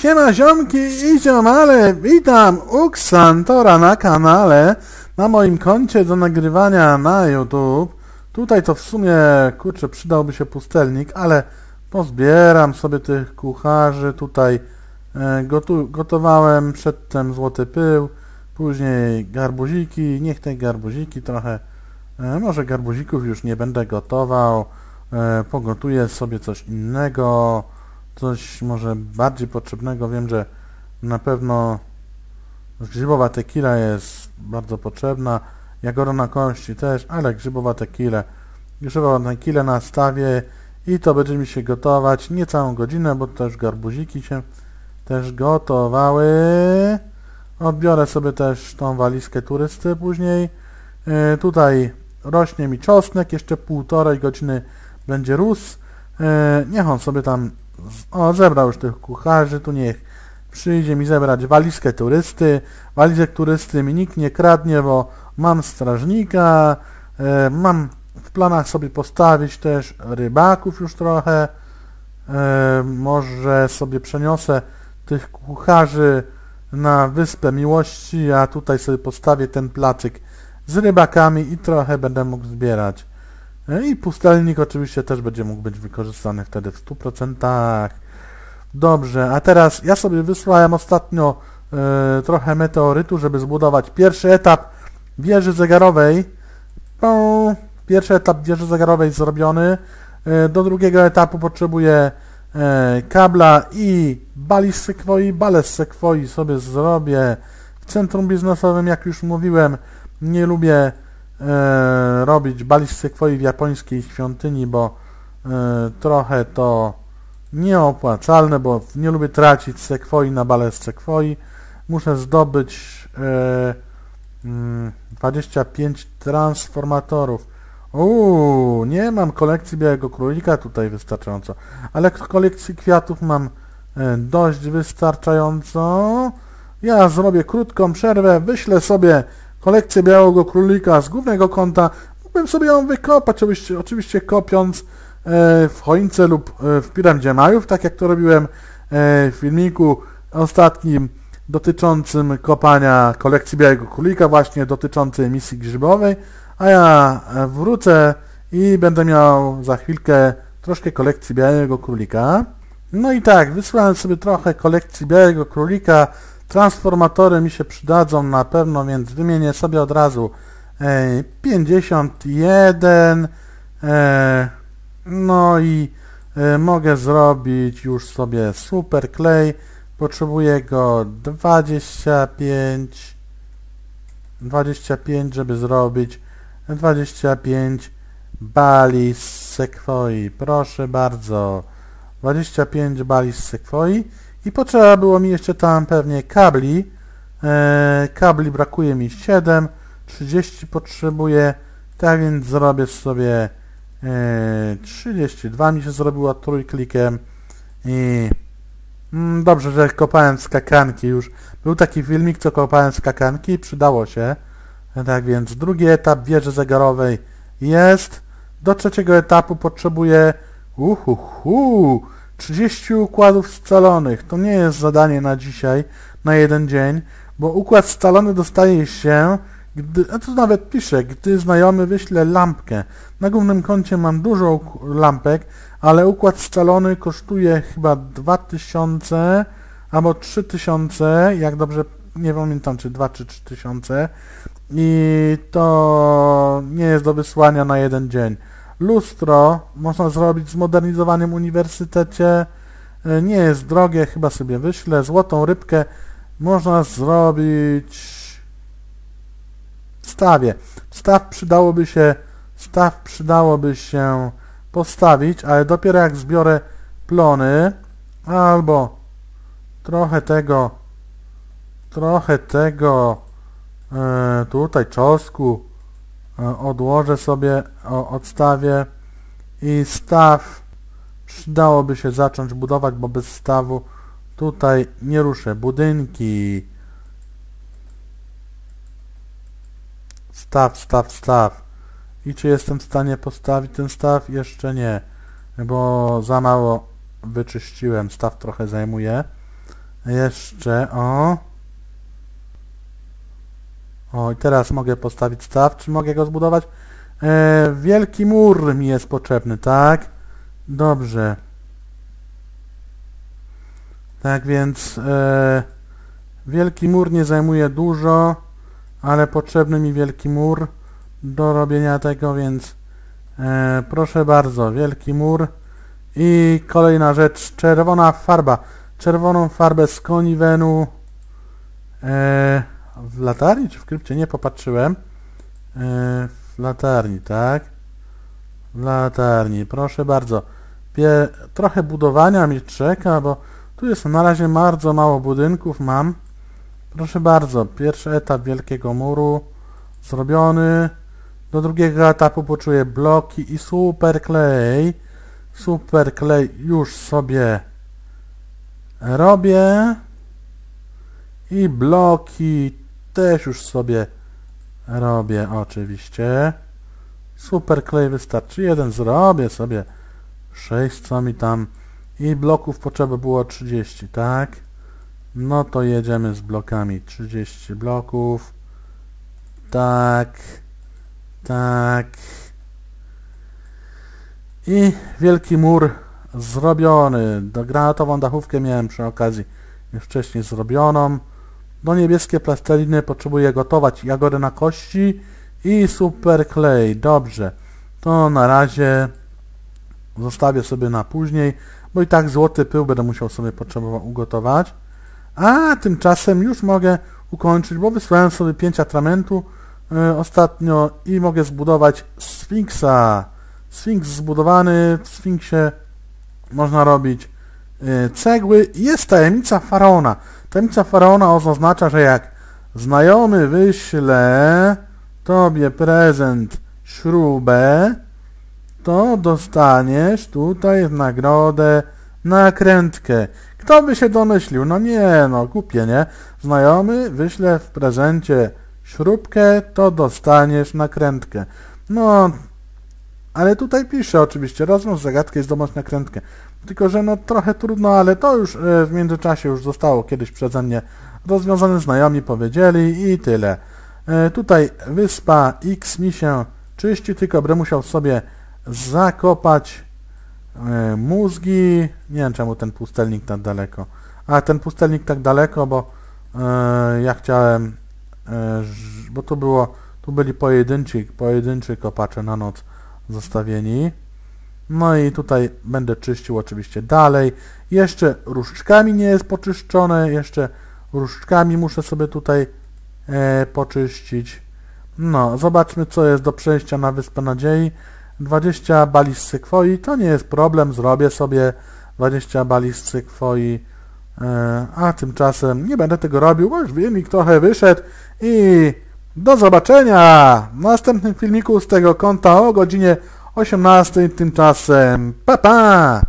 Siema ziomki i ziomale, witam u Xantora na kanale, na moim koncie do nagrywania na YouTube. Tutaj to w sumie, kurczę, przydałby się pustelnik, ale pozbieram sobie tych kucharzy, tutaj e, gotu, gotowałem przedtem złoty pył, później garbuziki, niech te garbuziki trochę, e, może garbuzików już nie będę gotował, e, pogotuję sobie coś innego, coś może bardziej potrzebnego. Wiem, że na pewno grzybowa tequila jest bardzo potrzebna, jagorona kości też, ale grzybowa tequila. Grzybowa tequila nastawię i to będzie mi się gotować nie całą godzinę, bo też garbuziki się też gotowały. Odbiorę sobie też tą walizkę turysty później. Yy, tutaj rośnie mi czosnek, jeszcze półtorej godziny będzie rósł. Yy, niech on sobie tam o, zebrał już tych kucharzy, tu niech przyjdzie mi zebrać walizkę turysty. Walizek turysty mi nikt nie kradnie, bo mam strażnika, e, mam w planach sobie postawić też rybaków już trochę. E, może sobie przeniosę tych kucharzy na Wyspę Miłości, a tutaj sobie postawię ten placyk z rybakami i trochę będę mógł zbierać. E, I pustelnik oczywiście też będzie mógł być wykorzystany wtedy w 100%. Dobrze, a teraz ja sobie wysłałem ostatnio e, trochę meteorytu, żeby zbudować pierwszy etap wieży zegarowej. Pum, pierwszy etap wieży zegarowej zrobiony. E, do drugiego etapu potrzebuję e, kabla i bali z sekwoi. Bale z sekwoi sobie zrobię w centrum biznesowym, jak już mówiłem. Nie lubię e, robić baliz sekwoi w japońskiej świątyni, bo e, trochę to nieopłacalne, bo nie lubię tracić sekwoi na balę z sekwoi. Muszę zdobyć e, mm, 25 transformatorów. Uuu, nie mam kolekcji białego królika tutaj wystarczająco, ale kolekcji kwiatów mam dość wystarczająco. Ja zrobię krótką przerwę, wyślę sobie kolekcję białego królika z głównego konta. Mógłbym sobie ją wykopać, oczywiście, oczywiście kopiąc e, w choince lub e, w piramidzie Majów, tak jak to robiłem e, w filmiku ostatnim dotyczącym kopania kolekcji białego królika, właśnie dotyczącej misji grzybowej, a ja wrócę i będę miał za chwilkę troszkę kolekcji białego królika. No i tak, wysłałem sobie trochę kolekcji białego królika, Transformatory mi się przydadzą na pewno, więc wymienię sobie od razu 51. E, no i e, mogę zrobić już sobie super klej. Potrzebuję go 25. 25, żeby zrobić 25 bali z sekwoi. Proszę bardzo. 25 bali z sekwoi. I potrzeba było mi jeszcze tam pewnie kabli. E, kabli brakuje mi 7, 30 potrzebuję, tak więc zrobię sobie e, 32 mi się zrobiło trójklikiem i mm, dobrze, że kopałem skakanki już. Był taki filmik, co kopałem skakanki i przydało się. E, tak więc drugi etap wieży zegarowej jest. Do trzeciego etapu potrzebuję uhuhu, 30 układów scalonych. To nie jest zadanie na dzisiaj, na jeden dzień, bo układ scalony dostaje się, gdy, a to nawet piszę, gdy znajomy wyśle lampkę. Na głównym koncie mam dużo lampek, ale układ scalony kosztuje chyba 2000 albo 3000, jak dobrze, nie pamiętam czy 2 czy 3000 i to nie jest do wysłania na jeden dzień. Lustro można zrobić w zmodernizowanym uniwersytecie. E, nie jest drogie, chyba sobie wyślę. Złotą rybkę można zrobić stawie. Staw przydałoby się, staw przydałoby się postawić, ale dopiero jak zbiorę plony albo trochę tego, trochę tego e, tutaj czosku odłożę sobie, odstawię i staw przydałoby się zacząć budować, bo bez stawu tutaj nie ruszę. Budynki. Staw, staw, staw. I czy jestem w stanie postawić ten staw? Jeszcze nie, bo za mało wyczyściłem. Staw trochę zajmuje. Jeszcze, o. O, i teraz mogę postawić staw. Czy mogę go zbudować? E, wielki mur mi jest potrzebny, tak? Dobrze. Tak więc e, wielki mur nie zajmuje dużo, ale potrzebny mi wielki mur do robienia tego, więc e, proszę bardzo, wielki mur i kolejna rzecz, czerwona farba. Czerwoną farbę z koniwenu e, w latarni czy w krypcie? Nie popatrzyłem. E, w latarni, tak? W latarni, proszę bardzo. Pie, trochę budowania mi czeka, bo tu jest na razie bardzo mało budynków mam. Proszę bardzo, pierwszy etap wielkiego muru zrobiony. Do drugiego etapu poczuję bloki i super klej. Super klej już sobie robię. I bloki też już sobie robię oczywiście. Super klej wystarczy. Jeden zrobię sobie. 6 co mi tam. I bloków potrzeba było 30, tak? No to jedziemy z blokami. 30 bloków. Tak. Tak. I wielki mur zrobiony. Granatową dachówkę miałem przy okazji już wcześniej zrobioną. Do niebieskie plasteliny potrzebuję gotować jagody na kości i super klej. Dobrze. To na razie zostawię sobie na później, bo i tak złoty pył będę musiał sobie potrzebował ugotować. A tymczasem już mogę ukończyć, bo wysłałem sobie 5 atramentu y, ostatnio i mogę zbudować Sfinksa. Sfinks zbudowany, w Sfinksie można robić cegły. Jest tajemnica Faraona. Tajemnica Faraona oznacza, że jak znajomy wyśle tobie prezent śrubę, to dostaniesz tutaj w nagrodę nakrętkę. Kto by się domyślił? No nie, no głupie, nie? Znajomy wyśle w prezencie śrubkę, to dostaniesz nakrętkę. No, ale tutaj pisze oczywiście, rozwiąż zagadkę i zdobądź nakrętkę. Tylko, że no trochę trudno, ale to już e, w międzyczasie już zostało kiedyś przeze mnie rozwiązane, znajomi powiedzieli i tyle. E, tutaj wyspa X mi się czyści, tylko będę musiał sobie zakopać e, mózgi. Nie wiem czemu ten pustelnik tak daleko. A ten pustelnik tak daleko, bo ja chciałem, bo tu było, tu byli pojedynczy, pojedynczy kopacze na noc zostawieni. No i tutaj będę czyścił oczywiście dalej. Jeszcze różdżkami nie jest poczyszczone, jeszcze różdżkami muszę sobie tutaj e, poczyścić. No, zobaczmy co jest do przejścia na Wyspę Nadziei. 20 balist sekwoi, to nie jest problem, zrobię sobie 20 balist sekwoi. E, a tymczasem nie będę tego robił, bo już filmik trochę wyszedł i do zobaczenia w następnym filmiku z tego konta o godzinie 18. Tymczasem pa pa!